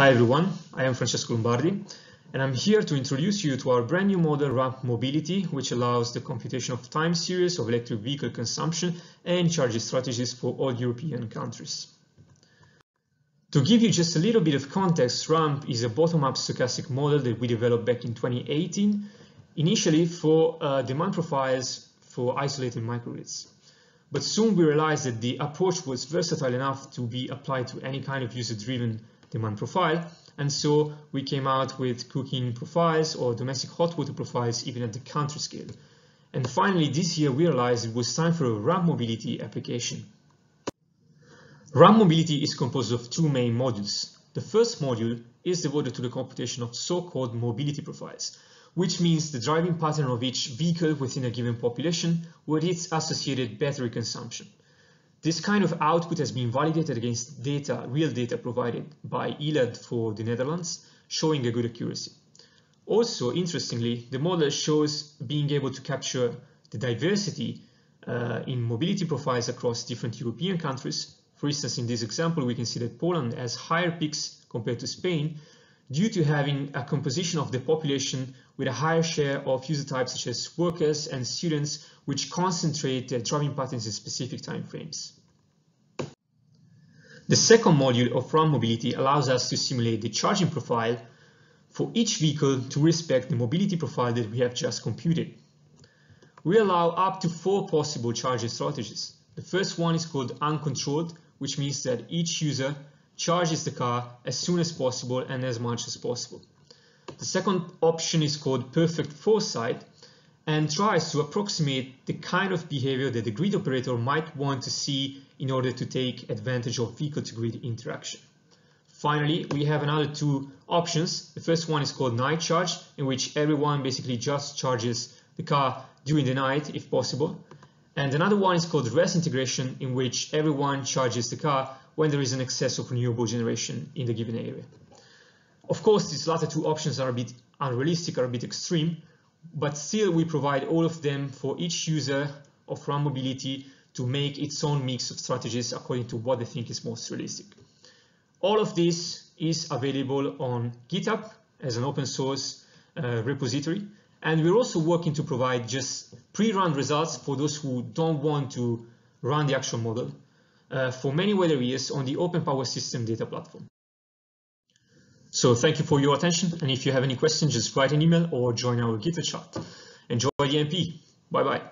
Hi everyone, I am Francesco Lombardi and I'm here to introduce you to our brand new model Ramp Mobility which allows the computation of time series of electric vehicle consumption and charging strategies for all European countries. To give you just a little bit of context, RAMP is a bottom-up stochastic model that we developed back in 2018, initially for uh, demand profiles for isolated microgrids. But soon we realized that the approach was versatile enough to be applied to any kind of user-driven demand profile. And so we came out with cooking profiles or domestic hot water profiles even at the country scale. And finally, this year we realized it was time for a RAMP mobility application. RAMP mobility is composed of two main modules. The first module is devoted to the computation of so-called mobility profiles, which means the driving pattern of each vehicle within a given population with its associated battery consumption. This kind of output has been validated against data, real data provided by Elaad for the Netherlands, showing a good accuracy. Also, interestingly, the model shows being able to capture the diversity uh, in mobility profiles across different European countries. For instance, in this example, we can see that Poland has higher peaks compared to Spain due to having a composition of the population with a higher share of user types such as workers and students which concentrate their driving patterns in specific time frames. The second module of Ramp Mobility allows us to simulate the charging profile for each vehicle to respect the mobility profile that we have just computed. We allow up to four possible charging strategies. The first one is called uncontrolled, which means that each user charges the car as soon as possible and as much as possible. The second option is called perfect foresight and tries to approximate the kind of behavior that the grid operator might want to see in order to take advantage of vehicle-to-grid interaction. Finally, we have another two options. The first one is called night charge, in which everyone basically just charges the car during the night if possible. And another one is called RES integration, in which everyone charges the car when there is an excess of renewable generation in the given area. Of course, these latter two options are a bit unrealistic, are a bit extreme, but still we provide all of them for each user of Ramp Mobility to make its own mix of strategies according to what they think is most realistic. All of this is available on GitHub as an open source uh, repository. And we're also working to provide just pre-run results for those who don't want to run the actual model uh, for many weather years on the Open Power System data platform. So thank you for your attention. And if you have any questions, just write an email or join our GitHub chat. Enjoy the MP. Bye bye.